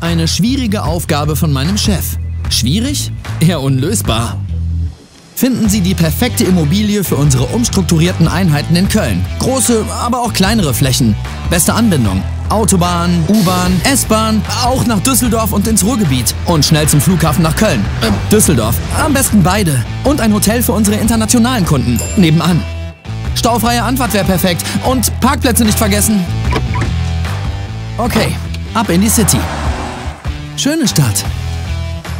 Eine schwierige Aufgabe von meinem Chef. Schwierig? Eher unlösbar. Finden Sie die perfekte Immobilie für unsere umstrukturierten Einheiten in Köln. Große, aber auch kleinere Flächen. Beste Anbindung. Autobahn, U-Bahn, S-Bahn, auch nach Düsseldorf und ins Ruhrgebiet. Und schnell zum Flughafen nach Köln. Äh, Düsseldorf. Am besten beide. Und ein Hotel für unsere internationalen Kunden. Nebenan. Staufreie Anfahrt wäre perfekt. Und Parkplätze nicht vergessen. Okay, ab in die City. Schöne Stadt.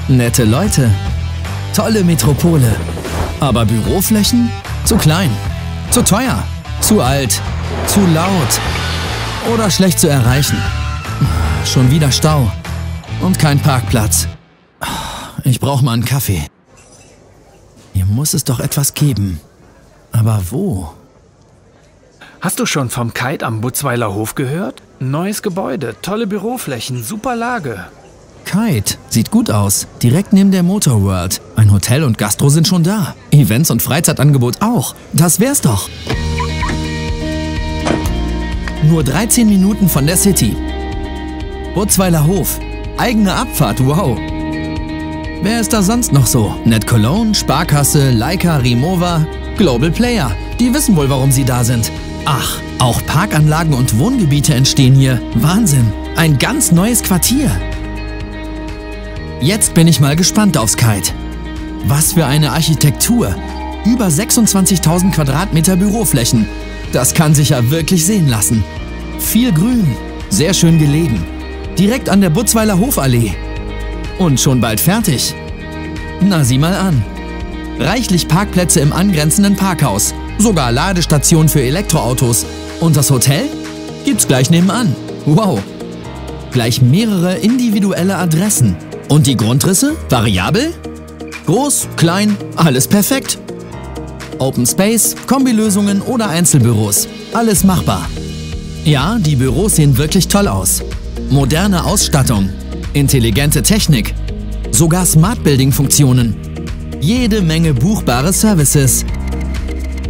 Nette Leute. Tolle Metropole. Aber Büroflächen? Zu klein. Zu teuer. Zu alt. Zu laut. Oder schlecht zu erreichen. Schon wieder Stau. Und kein Parkplatz. Ich brauche mal einen Kaffee. Hier muss es doch etwas geben. Aber wo? Hast du schon vom Kite am Butzweiler Hof gehört? Neues Gebäude, tolle Büroflächen, super Lage. Kite. Sieht gut aus. Direkt neben der Motor World. Ein Hotel und Gastro sind schon da. Events und Freizeitangebot auch. Das wär's doch. Nur 13 Minuten von der City. Butzweiler Hof. Eigene Abfahrt, wow. Wer ist da sonst noch so? Net Cologne, Sparkasse, Leica, Rimowa, Global Player. Die wissen wohl, warum sie da sind. Ach, auch Parkanlagen und Wohngebiete entstehen hier. Wahnsinn. Ein ganz neues Quartier. Jetzt bin ich mal gespannt aufs Kite. Was für eine Architektur. Über 26.000 Quadratmeter Büroflächen. Das kann sich ja wirklich sehen lassen. Viel Grün, sehr schön gelegen. Direkt an der Butzweiler Hofallee. Und schon bald fertig. Na, sieh mal an. Reichlich Parkplätze im angrenzenden Parkhaus. Sogar Ladestationen für Elektroautos. Und das Hotel? Gibt's gleich nebenan. Wow. Gleich mehrere individuelle Adressen. Und die Grundrisse? Variabel? Groß, klein, alles perfekt. Open Space, Kombilösungen oder Einzelbüros. Alles machbar. Ja, die Büros sehen wirklich toll aus. Moderne Ausstattung, intelligente Technik, sogar Smart Building Funktionen. Jede Menge buchbare Services.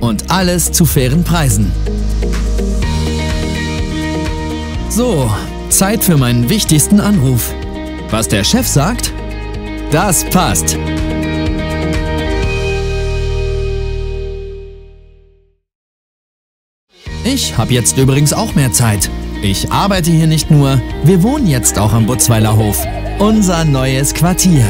Und alles zu fairen Preisen. So, Zeit für meinen wichtigsten Anruf. Was der Chef sagt, das passt. Ich habe jetzt übrigens auch mehr Zeit. Ich arbeite hier nicht nur, wir wohnen jetzt auch am Butzweiler Hof. Unser neues Quartier.